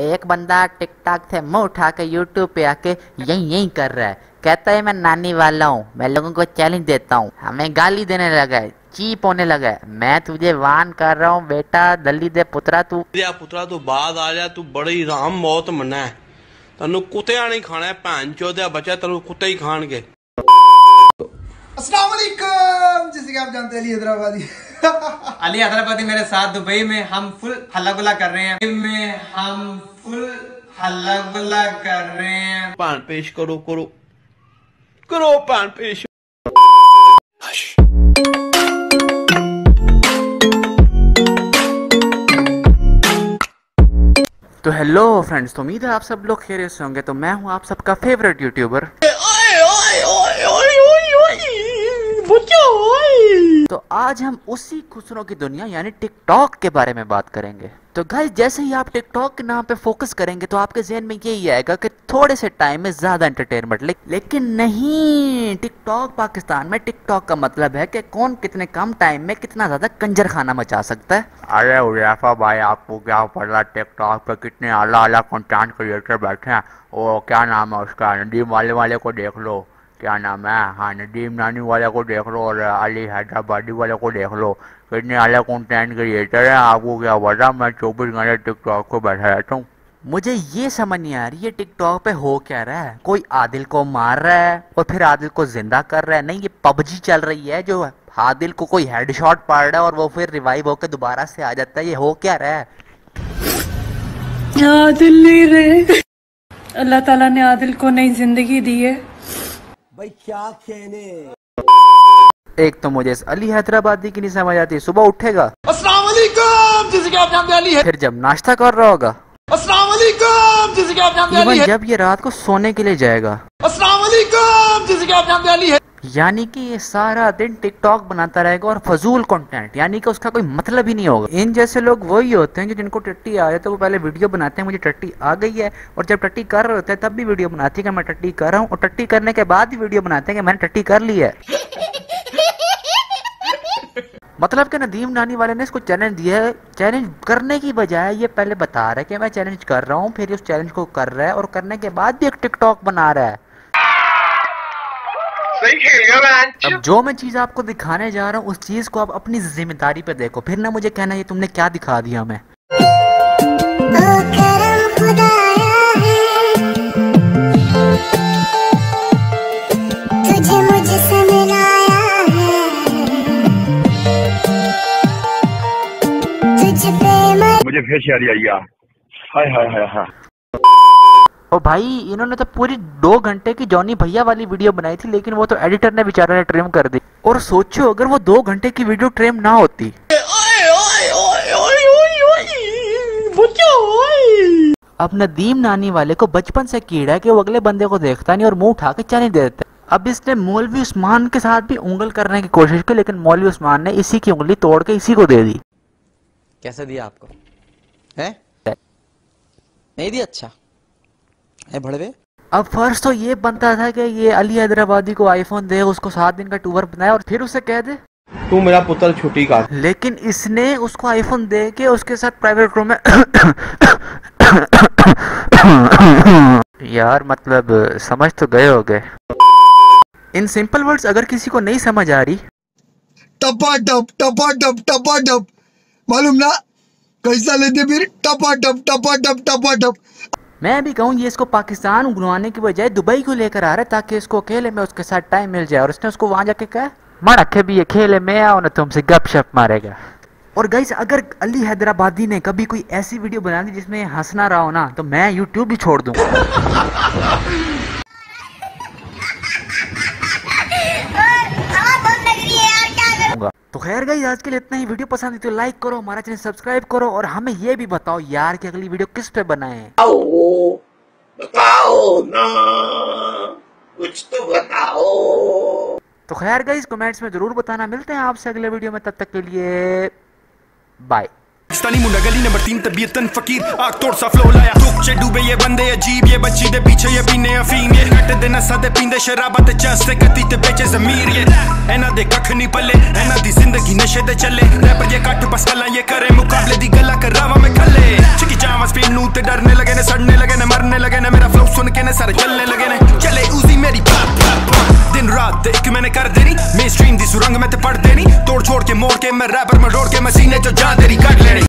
एक बंदा टिकटॉक से मुँह उठा के यूट्यूब पे आके यही यही कर रहा है। कहता है मैं नानी वाला हूँ मैं लोगों को चैलेंज देता हूँ। हमें गाली देने लगा है चीप होने लगा है। मैं तुझे वान कर रहा हूँ बेटा दली दे पुत्रा तू। पुत्रा तू बाद आ जा तू बड़ी राम मौत मना है। तेन कुत्या नहीं खाना है भैन चो बचा तेन कुत्ते ही खान गए जैसे कि आप जानते हैं हैदराबादी। अली हैदराबादी मेरे साथ दुबई में हम फुल हल्ला गुला कर रहे हैं। में हम फुल हल्ला गुला कर रहे हैं। पान पेश करो करो। करो पान पेश। तो हेलो फ्रेंड्स तो उम्मीद है आप सब लोग खेरे से होंगे। तो मैं हूँ आप सबका फेवरेट यूट्यूबर ओए ओए ओए ओए ओए ओए ओए। तो आज हम उसी खुसरों की दुनिया यानी टिकटॉक के बारे में बात करेंगे। तो गाइस जैसे ही आप टिकटॉक के नाम पे फोकस करेंगे तो आपके जहन में यही आएगा कि थोड़े से टाइम में ज़्यादा एंटरटेनमेंट ले, लेकिन नहीं टिकटॉक पाकिस्तान में टिकटॉक का मतलब है कि कौन कितने कम टाइम में कितना ज़्यादा कंजर खाना मचा सकता है। अरे उजाफा भाई आपको क्या पता टिकटॉक पे कितने अलग अलग कंटेंट क्रिएटर बैठे हैं? वो क्या नाम है उसका? नदीम वाले वाले को देख लो। क्या नाम है? हाँ नदीम नानी वाले को देख लो और अली हैदराबादी वाले को देख लो। कितने अलग कंटेंट क्रिएटर हैं आपको क्या पता? मैं चौबीस घंटे टिकटॉक को बैठा रहता हूँ। मुझे ये समझ नहीं आ रही है टिकटॉक पे हो क्या रहा है? कोई आदिल को मार रहा है और फिर आदिल को ज़िंदा कर रहा है? नहीं ये पबजी चल रही है जो आदिल को कोई हेडशॉट पड़ रहा है और वो फिर रिवाइव होकर दोबारा से आ जाता है। ये हो क्या रहा है? आदिल नहीं रहे अल्लाह ताला ने आदिल को नई ज़िंदगी दी है। एक तो मुझे इस अली हैदराबादी की नहीं समझ आती सुबह उठेगा। अस्सलाम वालेकुम आप जानते अली है। फिर जब नाश्ता कर रहा होगा। अस्सलाम वालेकुम आप जानते अली है। जब ये रात को सोने के लिए जाएगा। अस्सलाम वालेकुम आप जानते अली है। यानी कि ये सारा दिन टिकटॉक बनाता रहेगा और फजूल कंटेंट यानी कि उसका कोई मतलब ही नहीं होगा। इन जैसे लोग वही होते हैं जो जिनको टट्टी आ जाए तो वो पहले वीडियो बनाते हैं मुझे टट्टी आ गई है और जब टट्टी कर रहे होते हैं तब भी वीडियो बनाती है कि मैं टट्टी कर रहा हूँ और टट्टी करने के बाद भी वीडियो बनाते हैं कि मैंने टट्टी कर ली है। मतलब कि नदीम नानी वाले ने इसको चैलेंज दिया है चैलेंज करने की बजाय ये पहले बता रहा है कि मैं चैलेंज कर रहा हूँ फिर उस चैलेंज को कर रहा है और करने के बाद भी एक टिकटॉक बना रहा है। अब जो मैं चीज़ आपको दिखाने जा रहा हूँ उस चीज़ को आप अपनी ज़िम्मेदारी पे देखो। फिर ना मुझे कहना ये तुमने क्या दिखा दिया है। मैं मुझे फिर शायरी आई यार। हाय हाय हाय हाय। ओ भाई, इन्होंने तो पूरी दो घंटे की जॉनी भैया वाली वीडियो बनाई थी, लेकिन वो तो एडिटर ने बेचारे ने ट्रिम कर दी। और सोचो, अगर वो दो घंटे की वीडियो ट्रिम ना होती। अब नदीम नानी वाले को बचपन से कीड़ा है कि वो अगले बंदे को देखता नहीं और मुँह उठा के दे देता। अब इसने मौलवी उस्मान के साथ भी उंगल करने की कोशिश की, लेकिन मौलवी उस्मान ने इसी की उंगली तोड़ के इसी को दे दी। कैसे दिया आपको? है? नहीं दिया? अच्छा। है भड़वे? अब फ़र्स्ट तो ये बनता था कि ये अली हैदराबादी को आईफोन दे उसको सात दिन का टूर बनाए और फिर उसे कह दे। तू मेरा पुत्र छुट्टी का। लेकिन इसने उसको आईफोन दे के उसके साथ प्राइवेट रूम में यार मतलब समझ तो गए हो गए इन सिंपल वर्ड्स अगर किसी को नहीं समझ आ रही। टपा टप टपा टप टपा टप मालूम ना? कैसा लेते फिर? टपा टप टपा टप टपा टप मैं भी कहूँ, ये इसको पाकिस्तान घुमाने की बजाय दुबई को लेकर आ रहा है ताकि इसको अकेले में उसके साथ टाइम मिल जाए। और उसने उसको वहाँ जाके कहा, मर अखे भी, अकेले में आओ, ना तुमसे गप शप मारेगा। और गई अगर अली हैदराबादी ने कभी कोई ऐसी वीडियो बना दी जिसमें हंसना रहा हो ना तो मैं यूट्यूब भी छोड़ दूँगा। खैर गई आज के लिए इतना ही। वीडियो पसंद है तो लाइक करो हमारा चैनल सब्सक्राइब करो और हमें ये भी बताओ यार की अगली वीडियो किस पे बनाए। बताओ ना कुछ तो बताओ। तो खैर गई कमेंट्स में ज़रूर बताना। मिलते हैं आपसे अगले वीडियो में तब तक के लिए बाय पाकिस्तानी मुंडा गली नंबर तीन तबीयतन फकीर। आग तोड़ सा फ्लो लाया। दुख च डूबे ये बंदे, अजीब ये बच्ची दे पीछे ये पीने अफीम। ये कट दे नसा दे पींदे शराबा ते चस ते कत्ती ते बेचे जमीर। ये एना दे कख नहीं पल्ले एना दी ज़िंदगी नशे दे चले। रैपर ये कट बस गल्ला ये करे, मुकाबले दी गल्ला करावा मैं खले चिकी जावा स्पिन नू ते डरने लगे ने, सड़ने लगे ने, मरने लगे ने, मेरा फ्लो सुन के ने सारे चलने लगे ने। चले उसी मेरी पाप दिन रात एक मैंने कर देनी मेन स्ट्रीम दी सुरंग में ते छोड़ के मोड़ के मैं रैपर में रोड़ के मैं सीने जो जान तेरी काट लेनी